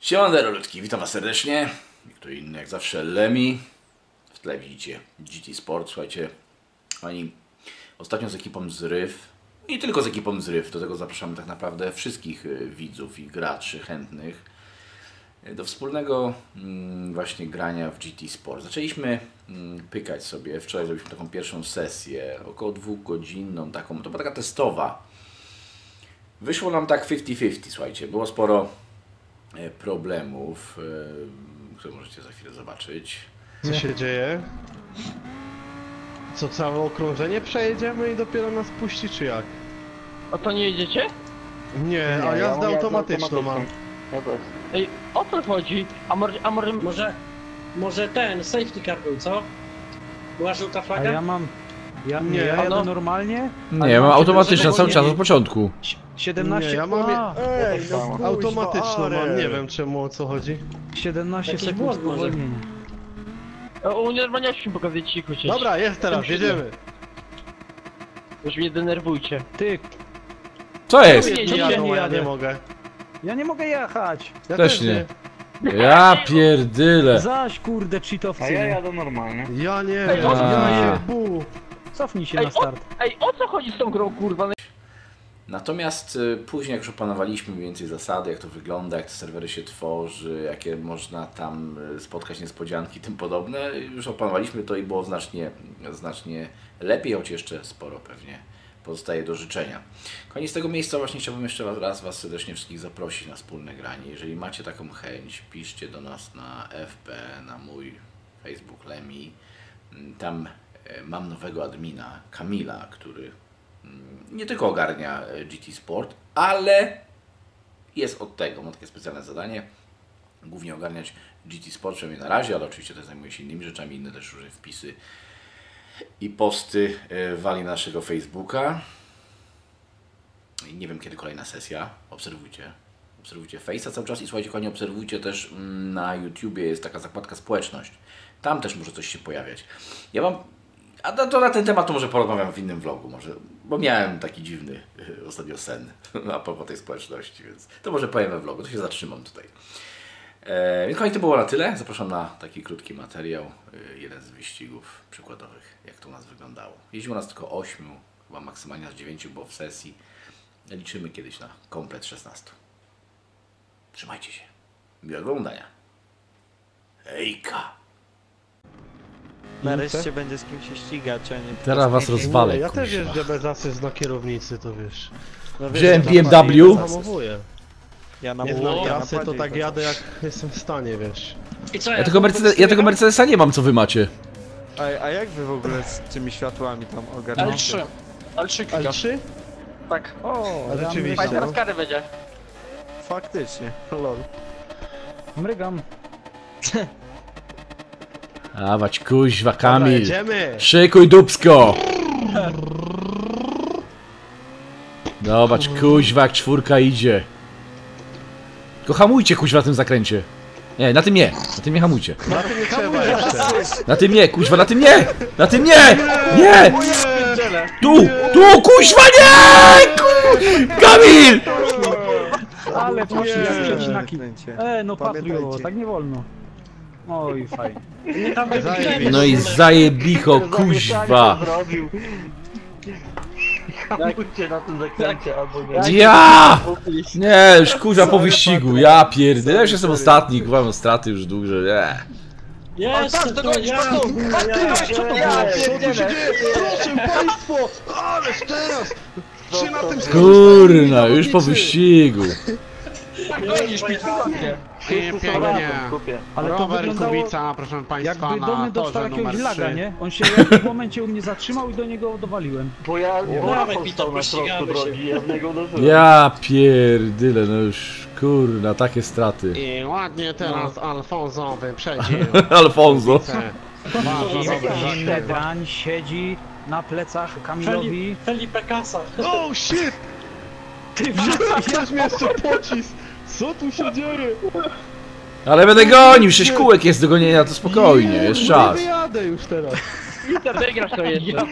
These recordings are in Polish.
Siemandero ludki, witam was serdecznie. Jak to inny, jak zawsze Lemi. W tle widzicie GT Sport. Słuchajcie, oni ostatnio z ekipą Zryw, nie tylko z ekipą Zryw, do tego zapraszamy tak naprawdę wszystkich y, widzów i graczy chętnych y, do wspólnego mm, właśnie grania w GT Sport. Zaczęliśmy mm, pykać sobie, wczoraj zrobiliśmy taką pierwszą sesję, około dwugodzinną taką, to była taka testowa. Wyszło nam tak 50-50, słuchajcie, było sporo problemów, e, które możecie za chwilę zobaczyć. Co się dzieje? Co, całe okrążenie przejedziemy i dopiero nas puści, czy jak? A to nie jedziecie? Nie, a jazdę automatyczną mam. Ej, o co chodzi? A może, a może... Może, może ten safety car był, co? Była żółta A flaga? ja mam. Ja, Nie, nie, ja no. jadę normalnie. Nie, mam automatyczne cały czas od początku. Si- 17 Nie, ja mam... A, Ej, no kuźwa, mam, nie wiem czemu, o co chodzi. 17 Jakiś sekund błąd może. O, unieważnialiśmy pokazać cicho się. Dobra, jest teraz, Tym jedziemy. Już mnie denerwujcie. Ty, Co jest? Nie, Nie nie, jadą, nie a ja jadę. nie mogę. ja nie mogę jechać. Ja Też nie. Ja pierdyle. Zaś kurde cheatowcy. A ja jadę normalnie. Ja nie Ej, o ja nie bu. Cofnij się Ej, na start. Ej, o co chodzi z tą grą, kurwa? Natomiast y, później, jak już opanowaliśmy mniej więcej zasady, jak to wygląda, jak te serwery się tworzy, jakie można tam y, spotkać niespodzianki tym podobne, już opanowaliśmy to i było znacznie, znacznie lepiej, choć jeszcze sporo pewnie pozostaje do życzenia. Koniec tego miejsca właśnie chciałbym jeszcze raz, Was serdecznie wszystkich zaprosić na wspólne granie. Jeżeli macie taką chęć, piszcie do nas na FP, na mój Facebook Lemi. Tam e, mam nowego admina, Kamila, który nie tylko ogarnia e, GT Sport, ale jest od tego, ma takie specjalne zadanie, głównie ogarniać GT Sport, przynajmniej na razie, ale oczywiście też zajmuje się innymi rzeczami, inne też różne wpisy i posty e, wali na naszego Facebooka. Nie wiem kiedy kolejna sesja, obserwujcie. Obserwujcie Face'a cały czas i słuchajcie, kochani, obserwujcie też mm, na YouTubie jest taka zakładka społeczność. Tam też może coś się pojawiać. Ja mam a to, to na ten temat to może porozmawiam w innym vlogu, może, bo miałem taki dziwny y, ostatnio sen a propos tej społeczności, więc to może powiem we vlogu, to się zatrzymam tutaj. E, więc kochani, to było na tyle. Zapraszam na taki krótki materiał, y, jeden z wyścigów przykładowych, jak to u nas wyglądało. Jeździło nas tylko 8, chyba maksymalnie aż 9 było w sesji. Liczymy kiedyś na komplet 16. Trzymajcie się. Miłego oglądania. Hejka! Nareszcie będzie z kim się ścigać, a nie... Teraz was rozwalę, Nie, ja też kuźwa. jeżdżę bez asyst na kierownicy, to wiesz. No wiesz, Wziąłem ja na BMW. Ja na Nie znam na trasy, to tak jadę jak jestem w stanie, wiesz. I co, Ja tego, Mercedes, ja tego Mercedesa nie mam, co wy macie. A, a jak wy w ogóle z tymi światłami tam ogarniacie? L3. L3 klikasz. L3? Tak. O, A rzeczywiście. Teraz kary będzie. Faktycznie, lol. Mrygam. Dawać kuźwa, Kamil. jedziemy! Szykuj dubsko! Zobacz, kuźwa, jak czwórka idzie. Tylko hamujcie, kuźwa, na tym zakręcie. Nie, na tym nie. Na tym nie hamujcie. Na tym nie trzeba jeszcze. Na tym nie, kuźwa, na tym nie! Na tym nie! Nie! Tu! Tu, kuźwa, nie! Ku... Kamil! Ale Nie. przecinaki. E, no Patrio, Pamiętajcie. tak nie wolno. Oj, fajnie. Nie tam Zajebiście. No i zajebicho, kuźwa. zrobił. Hamujcie na tym zakręcie albo nie. Ja! Nie, już kuźwa po wyścigu, ja pierdolę. Ja już jestem ostatni, kurwa, mam straty już duże, nie. Jest, patrz, to ja, co to ja, było? Co tu się dzieje? Proszę państwo! Ależ teraz! Trzy na tym Kurna, już po wyścigu. Gonisz mnie, ładnie. Pięknie. Ale to Robert wyglądało Kubica, proszę państwa, jakby do na mnie dostał torze jakiegoś numer laga, 3. nie? On się w jakimś momencie u mnie zatrzymał i do niego dowaliłem. Bo ja, Rafał stał na środku drogi, uderzyłem. Ja pierdyle, no już kurna, takie straty. I ładnie teraz Alfonso wyprzedził. Alfonso. Kubicę. Bardzo drań siedzi na plecach Kamilowi. Felipe Casa. Oh shit! Ty Ktoś mnie jeszcze pocisk! Co tu się dzieje? Ale będę gonił, sześć kółek jest do gonienia, to spokojnie, jest Nie czas. wyjadę już teraz. Wygrasz to jeszcze. Ja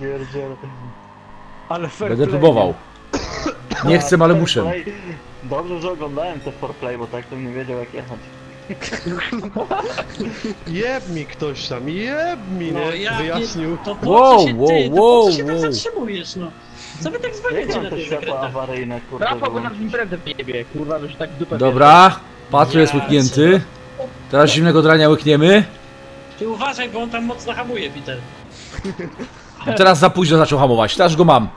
pierdzielę. Ale fair Będę play. próbował. Nie chcę, ale muszę. Dobrze, że oglądałem te 4play, bo tak to nie wiedział jak jechać. Jeb mi ktoś tam, jeb mi, No nie? ja Wyjaśnił. To po Wow, co się wow, ty, to po wow, co się tak wow. zatrzymujesz, no? Co wy tak mam na te tych światła zakrętach? awaryjne, kurde, Rafał, bo nas wyłączyć? imprezę wyjebie, kurwa, że się tak dupę Dobra, Patry jest łyknięty. Teraz zimnego drania łykniemy. Ty uważaj, bo on tam mocno hamuje, Peter. Teraz za późno zaczął hamować, teraz go mam.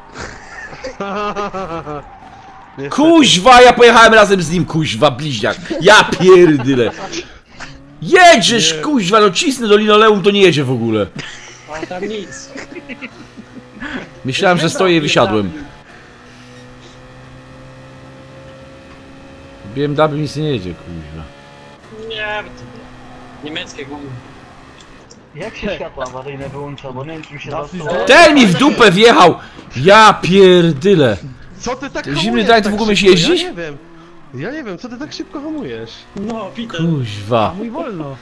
Niestety. Kuźwa, ja pojechałem razem z nim, kuźwa, bliźniak. Ja pierdyle. Jedziesz, kuźwa, no cisnę do linoleum, to nie jedzie w ogóle. A tam nic. Myślałem, że stoję i wysiadłem. BMW nic nie jedzie, kuźwa. Nie, niemieckie gumy. Jak się światła awaryjne wyłącza, bo nie wiem czym się zastało. Ten mi w dupę wjechał! Ja pierdyle. Co ty tak zimny hamujesz ty tak w ogóle szybko? jeździć? Ja nie wiem. Ja nie wiem, co ty tak szybko hamujesz? No, Peter. Kuźwa. Mój wolno.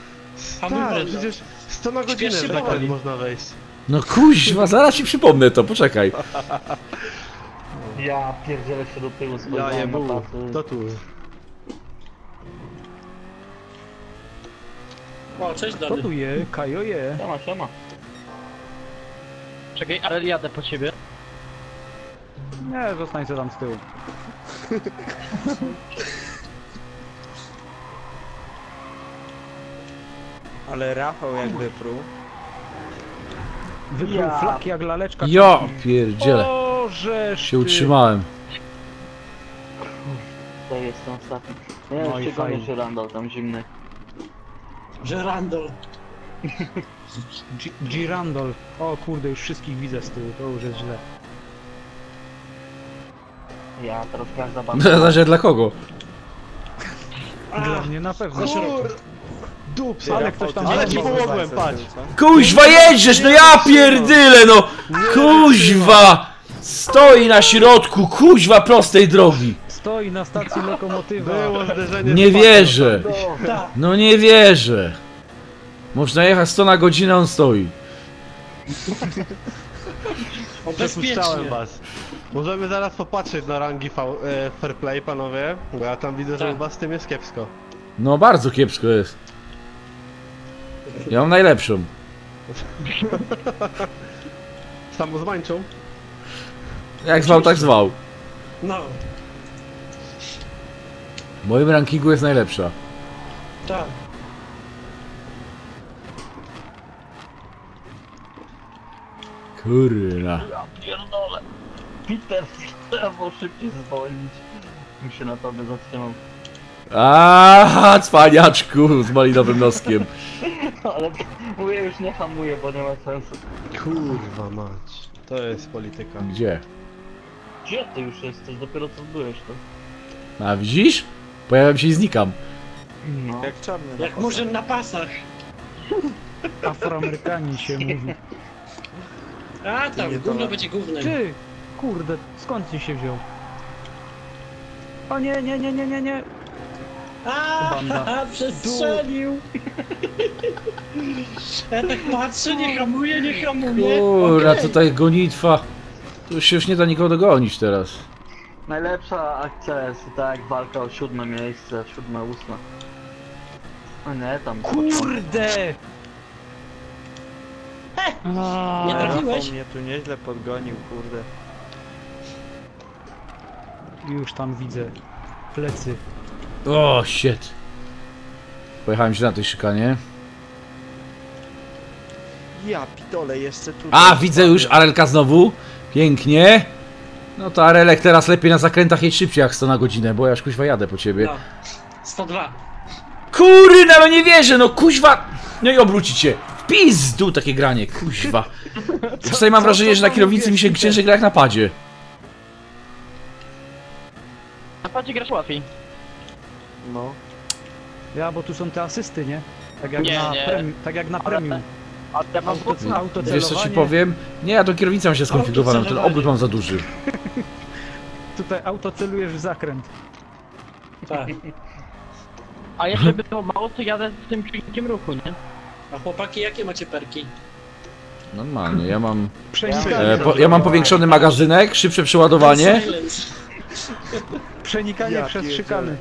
Hamuj Tak, wolno. przecież 100 na godzinę powoli. można wejść. No kuźwa, zaraz ci przypomnę to, poczekaj. Ja pierdzielę się do tyłu, Ja spojrzałem je na pasy. To tu. O, cześć Kto Dany. tu je? Kajo je. Siema, siema. Czekaj, ale jadę po ciebie. Nie, zostań sobie tam z tyłu. Ale Rafał jak wyprół. Wypluł Ja. flak jak laleczka. Ja pierdziele. O, żeż Się ty. utrzymałem. To jest ten ostatni. Nie No i czy fajnie. gonię tam zimny. Żerandol. G- Girandol. O kurde, już wszystkich widzę z tyłu, to już jest źle. Ja teraz każda banda. razie dla kogo? Dla mnie na pewno. Kur... Dups, Ale ktoś tam Ale ci pomogłem, patrz. Kuźwa jedziesz, no ja pierdyle, no! Kuźwa! Stoi na środku, kuźwa prostej drogi. Stoi na stacji lokomotywa. Było zderzenie Nie wierzę. Tak. No nie wierzę. Można jechać 100 na godzinę, on stoi. Bezpiecznie. was. Możemy zaraz popatrzeć na rangi v, e, fair play, panowie. Bo ja tam widzę, że Tak. u was z tym jest kiepsko. No bardzo kiepsko jest. Ja mam najlepszą. Samozwańczą? Jak zwał, tak zwał. No, W moim rankingu jest najlepsza. tak. Kurna. Ja pierdolę. Peter, trzeba było szybciej zwolnić. Bym się na tobie zatrzymał. Aha, cwaniaczku z malinowym noskiem. Ale mówię, już nie hamuję, bo nie ma sensu. Kurwa mać. To jest polityka. Gdzie? Gdzie ty już jesteś? Dopiero co byłeś to. A widzisz? Pojawiam się i znikam. No. Jak czarny. Jak pasach. murzyn na pasach. Afroamerykanin się mówi. A tam, Nie, gówno będzie gównem. Ty! Kurde, skąd ty się wziął? O nie, nie, nie, nie, nie, nie. A, Banda. haha, przestrzelił. Ja tak patrzę, nie hamuję, nie hamuję. Kurna, Okej. tutaj gonitwa. Tu się już nie da nikogo dogonić teraz. Najlepsza akcja jest tak walka o siódme miejsce, siódme, ósme. O nie, tam. Kurde! A, Nie trafiłeś? mnie tu nieźle podgonił, kurde. Już tam widzę. Plecy. O, shit. Pojechałem się na tej szykanie. Ja pitole jeszcze tu. A, widzę już Arelka znowu. Pięknie. No to Arelek teraz lepiej na zakrętach jedź szybciej jak 100 na godzinę, bo ja już kuźwa jadę po ciebie. No. 102. Kurna, no nie wierzę, no kuźwa! No i obrócić się. W pizdu takie granie, kuźwa. Czasami mam wrażenie, że na kierownicy mi się ciężej gra jak na padzie. Na padzie grasz łatwiej. No. Ja, bo tu są te asysty, nie? Tak jak Nie, na nie. premium. Tak jak na premium. A ja mam Auto, autocelowanie. Wiesz co ci powiem? Nie, ja do kierownicy mam się skonfigurowałem, ten obrót mam za duży. Tutaj auto celujesz w zakręt. Tak. A jeszcze by było mało, to jadę z tym czujnikiem ruchu, nie? A chłopaki, jakie macie perki? Normalnie, ja mam... Przenikanie. E, po, ja mam powiększony magazynek, szybsze przeładowanie. Silence. Przenikanie przez szykany.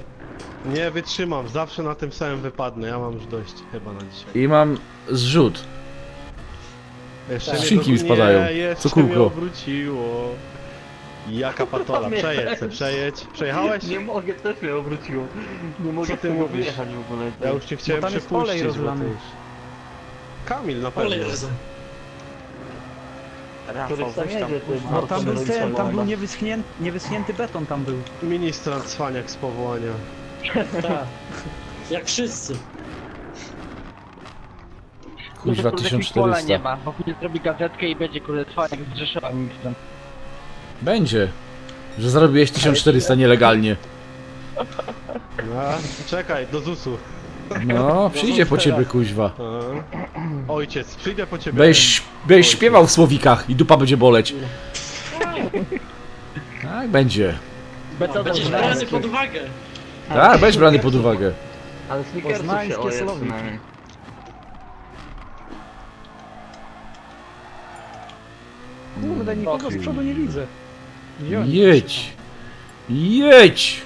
Nie wytrzymam, zawsze na tym samym wypadnę, ja mam już dość chyba na dzisiaj. I mam zrzut. Jeszcze Skrzynki mnie mi spadają. Nie, jeszcze Co kółko. mnie obróciło. Jaka patola, przejedź se, przejedź. Przejechałeś? Nie mogę, też mnie obróciło. Nie mogę ty tego mówisz? wyjechać w ogóle. Ja już cię chciałem tam jest przepuścić, bo rozlany. to już... Kamil na pewno. Olej. Rafał, Któryś tam weź tam. jedzie, ty No tam był ten, tam był niewyschnięty, niewyschnięty beton tam był. Ministrant cwaniak z powołania. Tak. Jak wszyscy. Kuźwa Kurde, pola nie 1400. ma, bo później zrobi gazetkę i będzie kurde trwał jak z Rzeszowa ministrem. Będzie. Że zarobiłeś 1400 nielegalnie. No, czekaj, do ZUS-u. No, przyjdzie po ciebie kuźwa. A. Ojciec, przyjdę po ciebie. Będziesz, będziesz śpiewał w słowikach i dupa będzie boleć. Tak, będzie. Będziesz brany pod uwagę. Tak, będziesz brany pod uwagę. Ale sneakersów się oje przynajmniej. Kurde, nikogo z przodu nie widzę. Jedź! Jedź!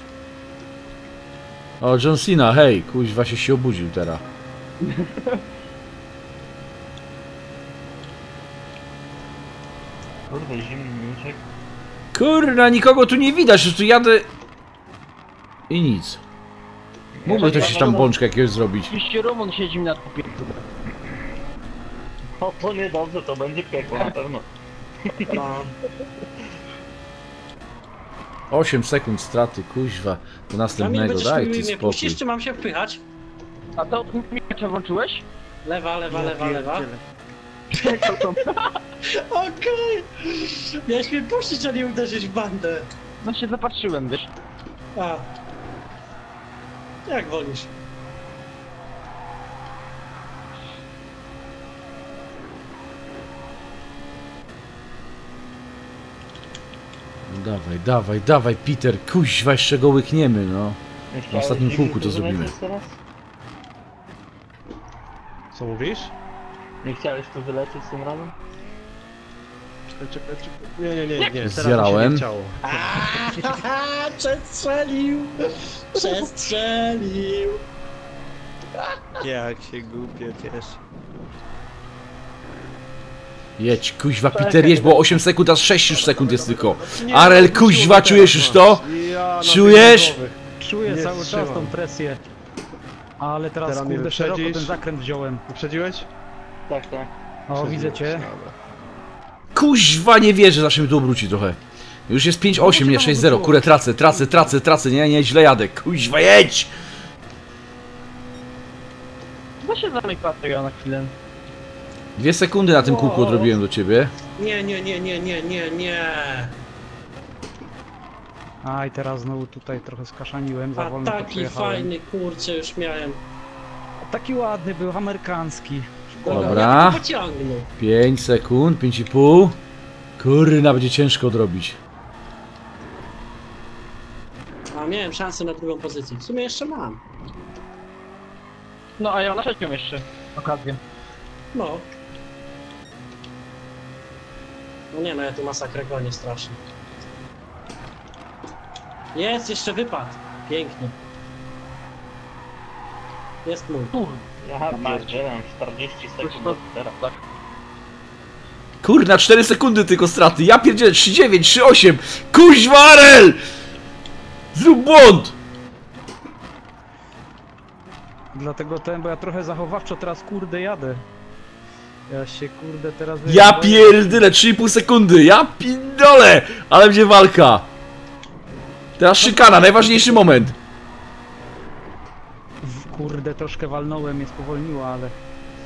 O, John Cena, hej, kuźwa się się obudził teraz. Kurde, zimniczek. Kurna, nikogo tu nie widać, że tu jadę... I nic. Mógłby ktoś tam bączka jakiegoś zrobić. Oczywiście Rumun siedzi mi na kupie. O, to niedobrze, to będzie piekło na pewno. No. 8 sekund straty, kuźwa. Do następnego, daj ty spokój. puścisz, czy mam się wpychać? A to mikro włączyłeś? Lewa, lewa, lewa, lewa. Okej! Miałeś mnie puścić, a nie uderzyć w bandę. No się zapatrzyłem, wiesz. A. Jak wolisz. No Dawaj, dawaj, dawaj, Peter, kuźwa, jeszcze go łykniemy, no. Chciałeś ostatnim kółku to zrobimy. Co mówisz? Nie chciałeś tu wylecieć tym razem? Czekaj, czekaj, czekaj. Nie, nie, nie, nie. teraz mi się Zjarałem. nie chciało. Aaa, przestrzelił! Przestrzelił! Jak się głupio cieszy. Jedź, kuźwa, Peter, jedź, bo 8 sekund, a 6 już sekund jest tylko. Nie, Arel, no, kuźwa, czujesz już to? Ja na Czujesz? Czuję Nie cały czas tą presję. Ale teraz, Teraz mnie kurde szeroko wyprzedzisz? ten zakręt wziąłem. Wyprzedziłeś? Tak, tak. O, widzę cię. Dobra. Kuźwa, nie wierzę, zawsze mi tu obróci trochę. Już jest 5-8, nie 6-0, kurę, tracę, tracę, tracę, tracę, nie, nie, źle jadę, kuźwa, jedź! No się zamyka tego na chwilę. Dwie sekundy na tym kółku odrobiłem do ciebie. Nie, nie, nie, nie, nie, nie, nie. A i teraz znowu tutaj trochę skaszaniłem, za A wolno to taki przejechałem. fajny, kurczę, już miałem. Taki ładny był, amerykański. Dobra. Ja bym pociągnął. 5 sekund, 5,5. Kurna, będzie ciężko odrobić. A miałem szansę na drugą pozycję. W sumie jeszcze mam. No a ja na trzecią jeszcze okazję. No. No nie no, ja tu masakrę gonię strasznie. Jest, jeszcze wypad. Pięknie. Jest mój. Ja pierdzielam 40 sekund teraz. Kurna, 4 sekundy tylko straty, ja pierdzielę, 3,9, 3,8. Kuźwa, Arel! Zrób błąd! Dlatego ten, bo ja trochę zachowawczo teraz kurde jadę. Ja się kurde teraz... Ja pierdolę, 3,5 sekundy, ja pindole! Ale będzie walka. Teraz szykana, najważniejszy moment. Kurde, troszkę walnąłem, mnie spowolniło, ale...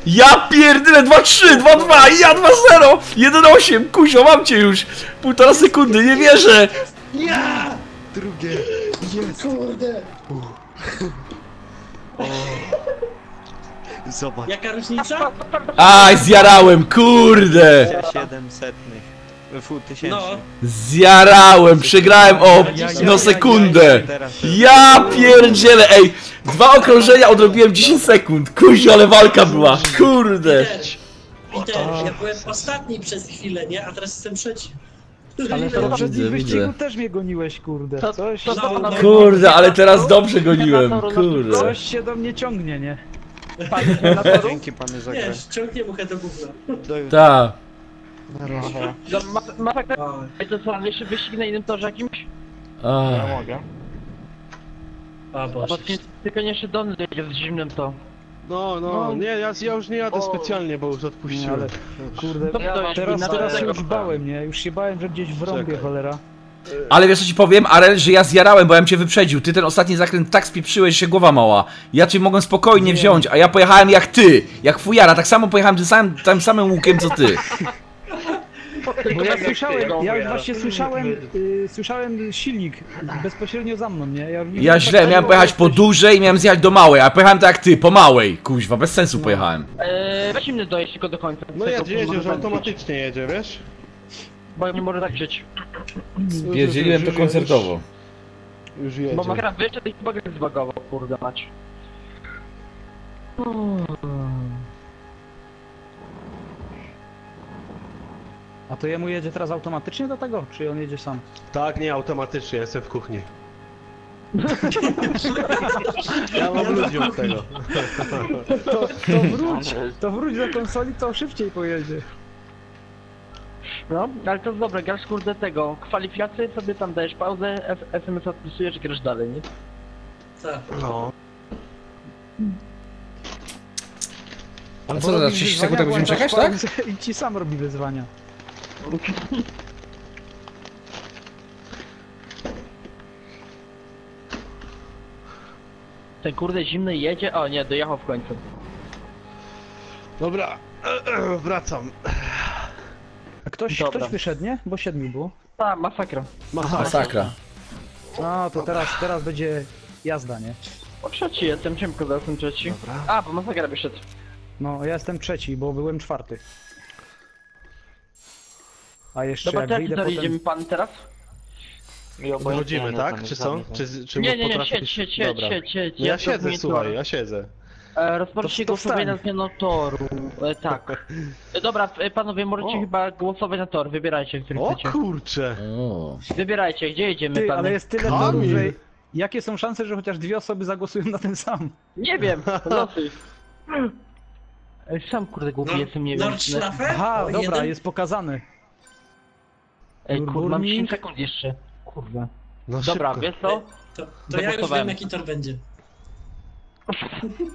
Ja pierdolę, 2-3, 2-2, i ja 2-0, 1-8, kuzio, mam cię już. Półtora sekundy, nie wierzę. Ja! Drugie. Jest. Kurde! Zobacz. Jaka różnica? Aj, zjarałem, kurde. 700. Fu, No. Zjarałem, przegrałem o no sekundę. Ja pierdzielę, ej. Dwa okrążenia odrobiłem 10 sekund. Kuzio, ale walka była, kurde. Peter, ja byłem ostatni przez chwilę, nie? A teraz jestem trzeci. Ale w poprzednim wyścigu też mnie goniłeś, kurde. To- Coś, to- to- no, Kurde, ale teraz dobrze goniłem, kurde. coś się do mnie ciągnie, nie? Dzięki panie za Nie, grę. ściągnie muchę do gówna. Do, Ta. na razie. No, ma, ma tak to co, jeszcze wyścig na innym torze jakimś? Ach. mogę. A Boże. potem tylko nie jeszcze jedzie z zimnym to. No, no, nie, ja, ja już nie jadę O. specjalnie, bo już Nie, odpuściłem. ale kurde, To ja teraz, na teraz się tego już bałem, nie? Już się bałem, że gdzieś w rąbie, Czekaj. cholera. Ale wiesz co ci powiem, Arel, że ja zjarałem, bo ja bym cię wyprzedził. Ty ten ostatni zakręt tak spieprzyłeś, że się głowa mała. Ja cię mogłem spokojnie wziąć, a ja pojechałem jak ty, jak fujara. Tak samo pojechałem tym samym, tym samym łukiem co ty. Bo ja słyszałem, no, ja już właśnie słyszałem, y, słyszałem silnik bezpośrednio za mną, nie? Ja, Ja źle, miałem pojechać po dużej i miałem zjechać do małej, a pojechałem tak jak ty, po małej. Kuźwa, bez sensu pojechałem. Eee, weź zimny dojeść tylko do końca. No Tego jedzie, że tak automatycznie jedzie, wiesz? Bo nie może tak żyć. Pierdzieliłem to koncertowo. Już jedzie. Bo makra wyszedł i chyba grę zbagował, kurde mać. A to jemu jedzie teraz automatycznie do tego? Czy on jedzie sam? Tak, nie, automatycznie, jestem w kuchni. Ja mam ludzi od tego. To, to wróć, to wróć do konsoli, to szybciej pojedzie. No, ale to jest dobre, grasz kurde tego. Kwalifikacje sobie tam dajesz pauzę, F- SMS odpisujesz i grasz dalej, nie? Tak. No. A Albo co, za robisz 30 wyzwania, sekund tak będziemy czekać, tak? pauzę I ci sam robi wyzwania. Ten kurde zimny jedzie, o nie, dojechał w końcu. Dobra, wracam. A ktoś, Dobra. ktoś wyszedł, nie? Bo siedmiu było. Ta, masakra. Masakra. No to teraz, teraz będzie jazda, nie? O trzeci jestem, czym kurde jestem trzeci? Dobra. A, bo masakra wyszedł. No, ja jestem trzeci, bo byłem czwarty. A jeszcze Dobra, jak to jak wyjdę dalej potem... idziemy pan teraz? Wychodzimy, tak? Czy co? Czy, czy Nie, nie, nie, potrafisz- siedź, siedź, siedź, Dobra. siedź, siedź. No ja zrobię siedzę, słuchaj, ja siedzę. E, rozpocznij To- to głosowanie na wstań. zmianę toru. E, tak. E, dobra, e, panowie, możecie O. chyba głosować na tor. Wybierajcie, który O chcecie. kurcze! O. Wybierajcie, gdzie jedziemy, Ty, pany? ale jest tyle Kamil. torów, że... Jakie są szanse, że chociaż dwie osoby zagłosują na ten sam? Nie wiem, losy. E, Sam kurde głupi No, jestem, nie wiem. Nordschleife? Aha, O, dobra, jeden? jest pokazany. Ej, kurwa, mam 10 Nürburgring. sekund jeszcze. Kurwa. No Dobra, szybko. wiesz co? To, to ja już Zagłosowałem. wiem jaki tor będzie.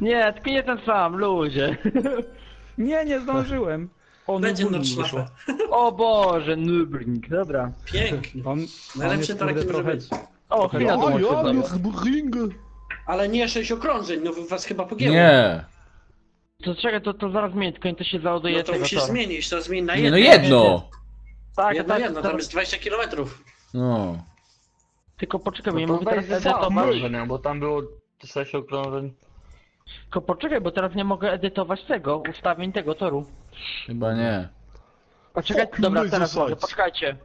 Nie, tylko nie ten sam, ludzie. Nie, nie zdążyłem. O, Będzie Nürburgring wyszło. O Boże, Nürburgring, dobra. Piękny. On, Najlepszy on tor jest, jaki może być. O, chwila O, dołączy Buching. Ale nie sześć okrążeń, no was chyba pogięło. Nie. To czekaj, to, to zaraz zmienię, tylko to się załaduje No to tego musisz toru. zmienić, to zmień na Nie, jedno. no jedno. Tak, Jedno, tak, jedno, tak, tam jest 20 km. No. Tylko poczekaj, bo nie No mogę to teraz edytować. nie, bo tam było 6 okrążeń. Tylko poczekaj, bo teraz nie mogę edytować tego, ustawień tego toru. Chyba nie. Poczekaj, dobra, teraz mogę, poczekajcie.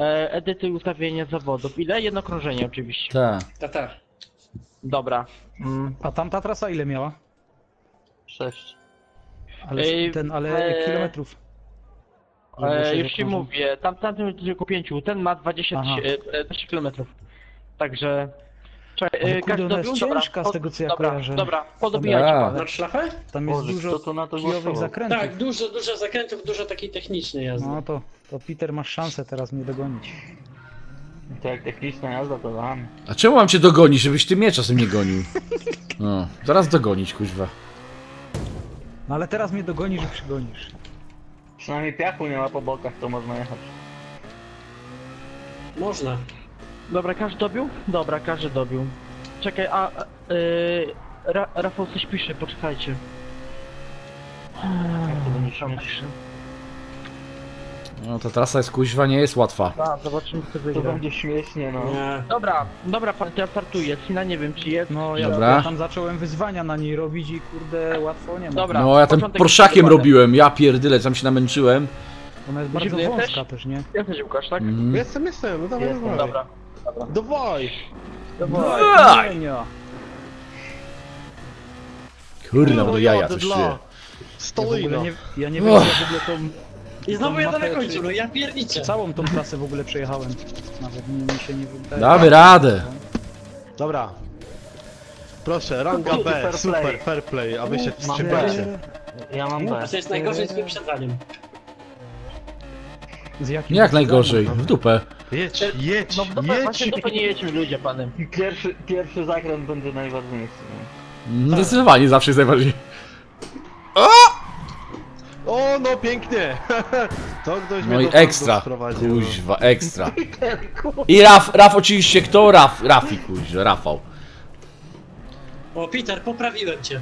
E, edytuj ustawienia zawodów. Ile? Jedno krążenie oczywiście. Ta. Ta, ta. Dobra. Mm. A tamta trasa ile miała? 6. Ale Ej, ten, ale e, kilometrów. E, sześć już ci mówię, tam tamten tylko 5, ten ma 23 Aha. e, e, km. Także. Czekaj, Ale e, kurde, każdy ona jest dobił? Dobra, ciężka z pod- tego, co ja dobra, kojarzę. Dobra, podobijajcie Dobra. pany. Nordschleife? Tam jest Boże, dużo kto tu na to kijowych głosował? zakrętów. Tak, dużo, dużo zakrętów, dużo takiej technicznej jazdy. No to, to Peter masz szansę teraz mnie dogonić. To jak techniczna jazda to mnie. A czemu mam cię dogonić, żebyś ty mnie czasem nie gonił? No, zaraz dogonić, kuźwa. No ale teraz mnie dogonisz i przygonisz. Przynajmniej piachu nie ma po bokach, to można jechać. Można. Dobra, każdy dobił? Dobra, każdy dobił. Czekaj, a. a, Yy, Ra Rafał coś pisze, poczekajcie. Jak to pisze. No ta trasa jest kuźwa, nie jest łatwa. A, zobaczymy kto To wygra. będzie śmiesznie, no. Nie. Dobra, dobra, pan, to ja startuję. Sina nie wiem czy jest. No ja, Dobra. ja tam zacząłem wyzwania na niej robić i kurde łatwo nie ma. Dobra. No ja ten początek porszakiem robiłem, ja pierdyle, tam się namęczyłem. Ona jest bardzo Zimny jesteś? wąska też, nie? Jesteś Łukasz, tak? Mhm. Jestem, jestem, no dawaj, Jestem, dawaj. Dobra. Dawaj! Dawaj! Kamienia. Kurde, bo do jaja coś. Ja ogóle Stolino. nie, ja nie wiem, jak w ogóle tą, I znowu ja na końcu, no ja pierniczę. Całą tą trasę w ogóle przejechałem. Nawet mi, mi się nie wydaje. Damy radę. Dobra. Proszę, ranga Fair B, play. super, fair play, a wy się. B. Ja mam B. To jest najgorzej z wyprzedzaniem. Z jakim Jak najgorzej, w dupę. Jedź, jedź, No dupę, jedź! właśnie w dupę nie jedźmy ludzie panem. Pierwszy, pierwszy zakręt będzie najważniejszy. nie? Zdecydowanie zawsze jest najważniejsze. O, no pięknie! To ktoś No mnie i do ekstra. wprowadził. Kuźwa, ekstra. I Raf, Raf oczywiście kto? Raf, Rafi, kuźwa, Rafał. O, Peter, poprawiłem cię.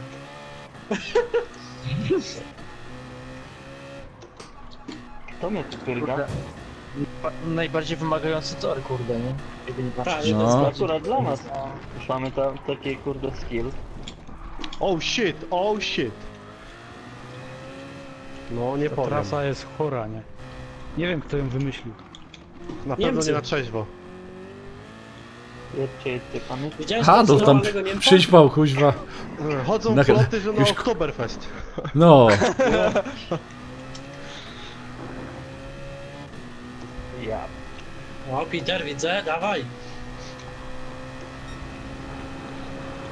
Kto mnie tu pyrga? Pa- Najbardziej wymagający tor, kurde, nie? Jakby nie patrzeć. Tak, No. To bardziej. akurat dla nas. Już mamy tam taki kurde skill. Oh shit, oh shit. No, nie Ta powiem. trasa jest chora, nie? Nie wiem kto ją wymyślił. Na pewno Niemcy. nie na trzeźwo. Jedźcie, jedźcie pany. Widziałeś Ha, to tam normalnego Niemca? przyćpał, kuźwa. Chodzą Na- floty, że na już- Oktoberfest. No, Ja. O, Peter, widzę, dawaj.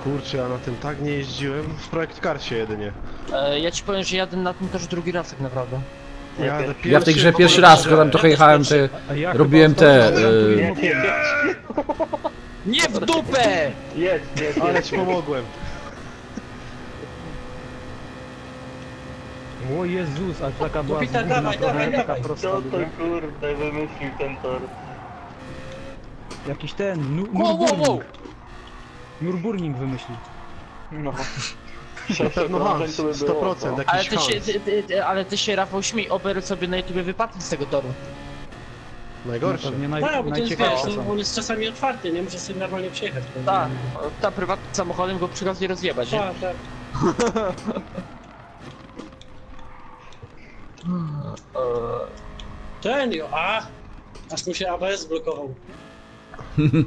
Kurczę, ja na tym tak nie jeździłem. W Projekt Carsie jedynie. E, ja ci powiem, że jadę na tym też drugi raz tak naprawdę. Ja, ja w tej grze pierwszy raz, tylko tam trochę jechałem te... Ja Robiłem te... jedź, Nie w dupę! jedź, jedź, Ale ci pomogłem. O Jezus, a taka była Peter, zgubna dawaj, trochę, dawaj, taka dawaj. prosta Kto to była. kurde wymyślił ten tor? Jakiś ten, nu- Wow, wow, wow! Nürburgring. Nürburgring wymyślił. No. By było, 100%, no. Ale ty, się, Hans. ty, ty, ty, ale ty się, Rafał, śmiej, ober sobie na YouTubie wypadki z tego toru. Najgorsze. Pewnie naj, Tak, bo to jest wiesz, najciekawsze no, są. on jest czasami otwarty, nie może sobie normalnie przejechać. Tak, ta prywatnym samochodem go przychodzi rozjebać, nie? Tak, tak. Ten, jo, a! Aż mu się ABS zblokował. Dobra,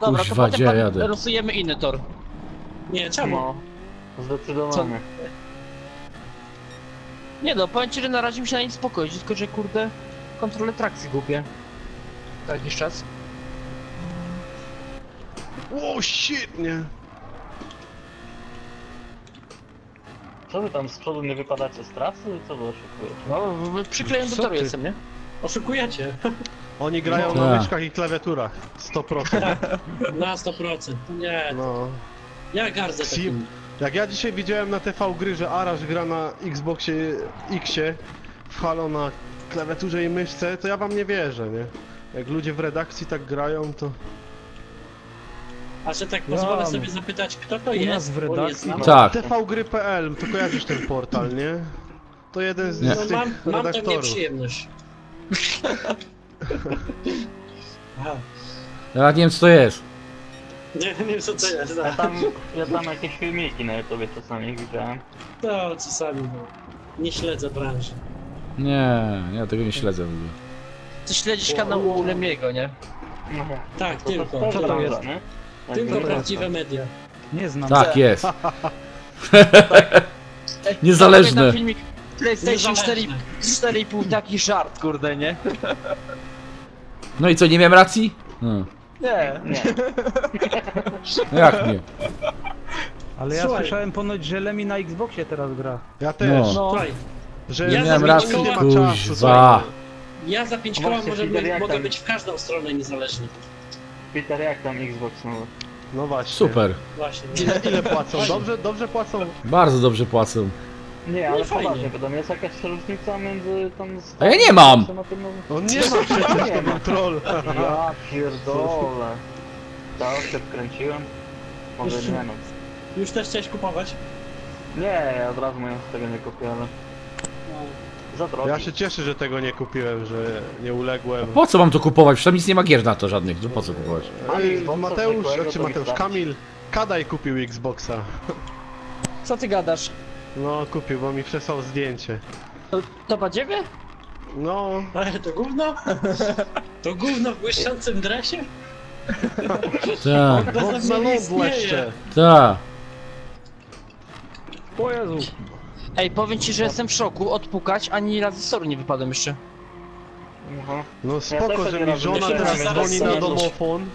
to Kuźwa, potem gdzie ja pan- jadę? losujemy inny tor. Nie, czemu? No. Zdecydowanie. Nie no, powiem ci, że na razie mi się na nim spokojnie, tylko że kurde, kontrolę trakcji głupie. Tak jakiś czas. O shit, nie. Co wy tam z przodu nie wypadacie z trasy? Co wy oszukujecie? No, w- w- przyklejony do Co toru ty? jestem, nie? Oszukujecie. Oni grają No. na Tak. myszkach i klawiaturach. 100%. Na 100%. Nie, No. ja gardzę Sim. takim. Jak ja dzisiaj widziałem na TV gry, że Arash gra na Xboxie Xie w Halo na klawiaturze i myszce, to ja wam nie wierzę, nie? Jak ludzie w redakcji tak grają, to... A że tak pozwolę Ja, sobie no. zapytać, kto to U jest? nas w bo nie redakcji znam. Tak. tvgry.pl, to kojarzysz ten portal, nie? To jeden z, Nie. z No tych mam, mam tą redaktorów. nieprzyjemność. Aha. ja nie wiem co to jest. Nie, nie wiem co to jest. Ja No, tam, ja tam jakieś filmiki na YouTube czasami widziałem. to czasami no. Nie śledzę branży. Nie, ja tego nie śledzę w ogóle. Ty śledzisz kanał Lemiego, nie? No, Tak, to tylko. też Co to branża, jest? nie? Tylko prawdziwe media. Nie znam. Tak, jest. Ej, Niezależne. pamiętam filmik PlayStation 4, Niezależne. 4,5 taki żart, kurde, nie? No i co, nie miałem racji? No. Nie. Nie. No Jak nie? Ale ja Słuchaj. słyszałem ponoć, że Lemi na Xboxie teraz gra. Ja też, No. No, Słuchaj, że Ja miałem za racji, pięć nie ma koła- czasu. kuźwa. ja za 5 Właśnie, koła może Peter, by, jak mogę tam? być w każdą stronę niezależny. Peter, jak tam Xbox nowy? No właśnie. Super. Właśnie. Ile, ile płacą? Dobrze, dobrze płacą? Bardzo dobrze płacą. Nie, ale Nie, fajnie. poważnie pytam, jest jakaś różnica między tam... z- A ja nie mam. na tym nowym? On nie ma przecież, to był troll. Ja pierdolę. Tak, się wkręciłem. Może Jeszcze- nie no. Już też chciałeś kupować? Nie, ja od razu moją z tego nie kupię, ale... Za drogi. Ja się cieszę, że tego nie kupiłem, że nie uległem. Po co mam to kupować? Przecież tam nic nie ma gier na to żadnych. To po co kupować? Ej, Xboxa Mateusz, zwykłego czy to Mateusz. Kamil, Kadaj kupił Xboxa. co ty gadasz? No, kupił, bo mi przesłał zdjęcie. To, to badziewie? No, Ale to gówno? To gówno w błyszczącym dresie? Tak, Bez bo mnie nie istnieje. jeszcze. tak. O Jezu. Ej, powiem ci, że jestem w szoku, odpukać, ani razy z toru nie wypadłem jeszcze. Mhm. No spoko, też że nie mi żona teraz że zaraz dzwoni na są domofon.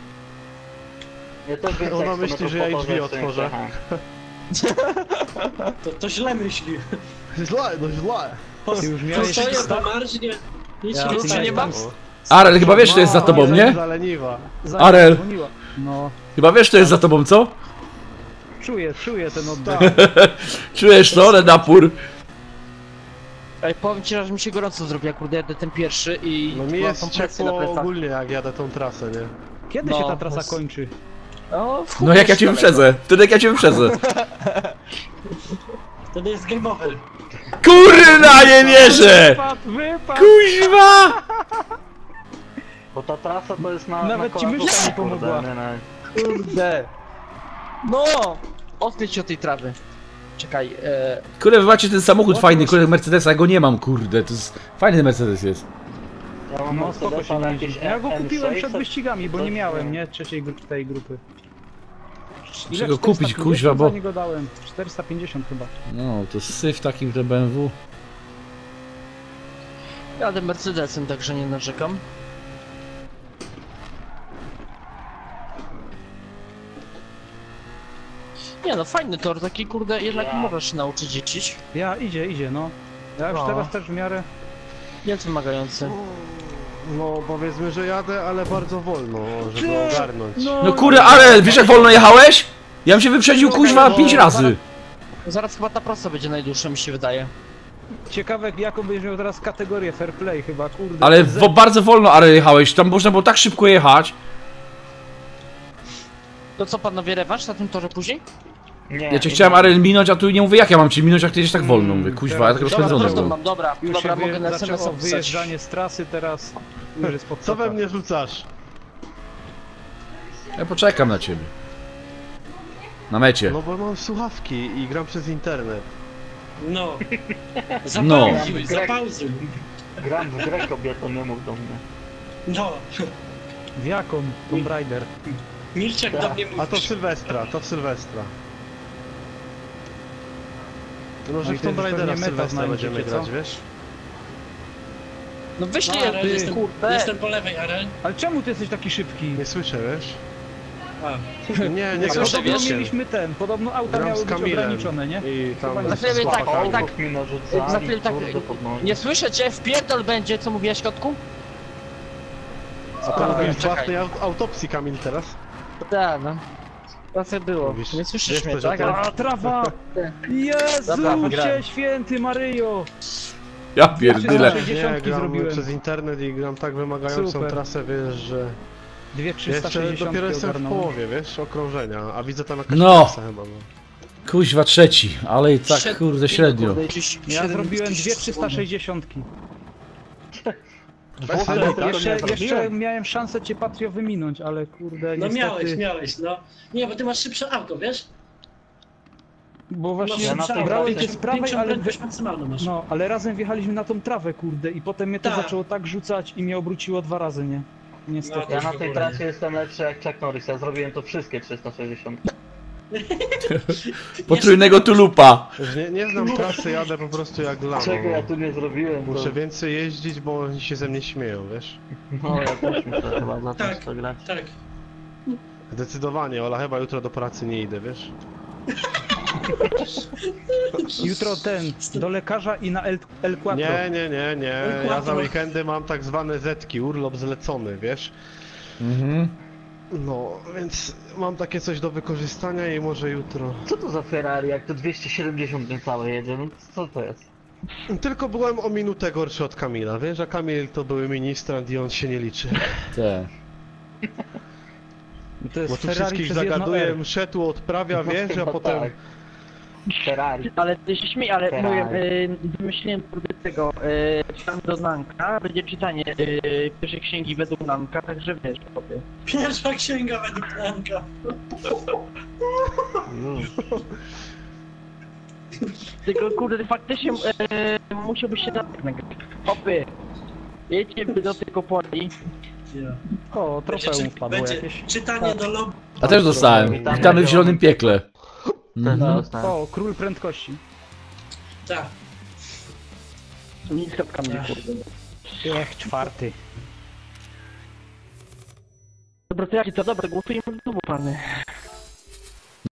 Ja też więcej Ona jak myśli, że ja jej drzwi otworzę. przejechałem. To, to źle myśli. Źle, no źle. Ty już miałeś... Postoję na marżnie. Nic Ja się nie nic się stanie. nie ma? Arel, chyba wiesz, to jest za tobą, nie? Zaleniwa. Arel. No, Chyba wiesz, to jest za tobą, co? czuję, czuję ten oddech. Czujesz to, ale napór. Ej, powiem ci, że mi się gorąco zrobiła, kurde, jadę ten pierwszy i No mi mam jest tą presję na ciepło plecach. ogólnie jak jadę tą trasę, nie? Kiedy No, się ta trasa kończy? No, No jak ja cię wyprzedzę. Wtedy jak ja cię wyprzedzę. Wtedy jest game over. Kurna, nie wierzę! Wypad, wypad! Kuźwa! Bo ta trasa to jest na Nawet na ci kołach myszka nie kurde, pomogła. nie Kurde. No! Odkryć od tej trawy. Czekaj, e, Kurde, wy macie ten samochód fajny, kurde, Mercedesa, ja go nie mam, kurde. To jest fajny Mercedes jest. Ja mam No spoko Mercedesa, się jakieś Ja go kupiłem przed M600. wyścigami, bo nie miałem, nie? Trzeciej gru- tej grupy. Muszę go kupić, 450 kuźwa, bo- niego dałem. 450 chyba. No, to syf takim te BMW. jadę Mercedesem, także nie narzekam. Nie no, fajny tor, taki kurde, jednak Ja. można się nauczyć jeździć. Ja, idzie, idzie, no. Ja już No. teraz też w miarę... Jest wymagający. No powiedzmy, że jadę, ale bardzo wolno, żeby ogarnąć. No kurde, ale wiesz jak wolno jechałeś? Ja bym się wyprzedził, kuźwa, pięć razy. Zaraz chyba ta prosta będzie najdłuższa, mi się wydaje. Ciekawe jaką będziesz miał teraz kategorię fair play chyba, kurde. Ale wo, bardzo wolno, ale jechałeś. Tam można było tak szybko jechać. To co panowie, rewanż na tym torze później? Nie, Ja cię nie chciałem ma. Arel minąć, a tu nie mówię jak ja mam cię minąć, jak ty jedziesz tak wolno. Mówię, kuźwa, ja tak Dobra, rozpędzony prostą byłem. mam, dobra, Już dobra, się mogę na SMS wyjeżdżanie z trasy, teraz już jest Co podstawka. we mnie rzucasz? Ja poczekam na ciebie. Na mecie. No bo mam słuchawki i gram przez internet. No. No. Zapauzuj, zapauzuj. Gram w grę kobieto, nie mów do mnie. No. W jaką? Tomb Raider. Milczek do mnie A to w mówisz. Sylwestra, to w Sylwestra. Że i w to Tomb Raidera Sylwestra będziemy co? grać, wiesz? No wyślij No, no, ale jest kurde. Jestem po lewej, Arel. Ale czemu ty jesteś taki szybki? Nie słyszę, wiesz? A. Nie, nie proszę, z podobno wiesz? Mieliśmy ten, podobno auta Gram miały być ograniczone, nie? I tam Za chwilę tak, tak. Za chwilę tak-. Nie słyszę cię, wpierdol będzie, co mówiłeś kotku? A to A, robisz własnej aut- autopsji, Kamil, teraz? Tak, no. Jak było. Mówisz, Nie słyszysz wiesz, mnie, że tak? A trawa! Dobra, Jezu, wygrałem. święty Maryjo! Ja pierdyle. Nie, 60 gram zrobiłem. przez internet i gram tak wymagającą Super. trasę, wiesz, że... Dwie Jeszcze 360 dopiero jestem w ogarnąłem. połowie, wiesz, okrążenia, a widzę tam jakaś No. trasa chyba, no. Kuźwa trzeci, ale i tak Siedem- kurde średnio. kurde, Ja zrobiłem dwie gdzieś 360. Bez Ale to tak? Jeszcze, nie jeszcze zrobiłem. miałem szansę cię Patrio wyminąć, ale kurde, No niestety... miałeś, miałeś, no. Nie, bo ty masz szybsze auto, wiesz? Bo właśnie Ja na tej brałem cię z prawej, ale... prędkość maksymalną masz. No, ale razem wjechaliśmy na tą trawę, kurde, i potem mnie to Tak. zaczęło tak rzucać i mnie obróciło dwa razy, nie? Niestety. No, Ja na tej trasie jestem lepszy jak Chuck Norris, ja zrobiłem to wszystkie 360. Potrójnego tulupa. Nie, nie znam trasy, jadę po prostu jak lamo. Czego ja tu nie zrobiłem, to... Muszę więcej jeździć, bo oni się ze mnie śmieją, wiesz? No ja też muszę chyba zacząć Tak. to grać. Tak. Zdecydowanie, Ola, chyba jutro do pracy nie idę, wiesz? Jutro ten, do lekarza i na El, El Quattro. Nie, nie, nie, nie. Ja za weekendy mam tak zwane zetki, urlop zlecony, wiesz? Mhm. No, więc mam takie coś do wykorzystania i może jutro. Co to za Ferrari, jak to 270 niecałe jedzie, no co to jest? Tylko byłem o minutę gorszy od Kamila, wiesz? A Kamil to były ministrant i on się nie liczy. Te. To jest Bo tu Ferrari wszystkich przez jedno zagaduje, R. mszę tu odprawia, wiesz? A No potem... tak. Ferrari. Ale ty się śmiej, ale Ferrari. mówię, y, wymyśliłem kurde tego, y, tam do Nanka, będzie czytanie y, pierwszej księgi według Nanka, także wiesz, chłopie. Pierwsza księga według Franka. Tylko kurde, faktycznie y, musiałbyś się tak nagrać. Hopy, jedźcie do tego poli. O, trofeum wpadło będzie jakieś. czytanie do lobby. A też dostałem. Witamy w zielonym piekle. Też Mhm. dostałem. O, król prędkości. Tak. Nic kropkami, Tak. kurde. Ech, czwarty. Dobra, to jakie to? Dobra, głosujemy znowu pany.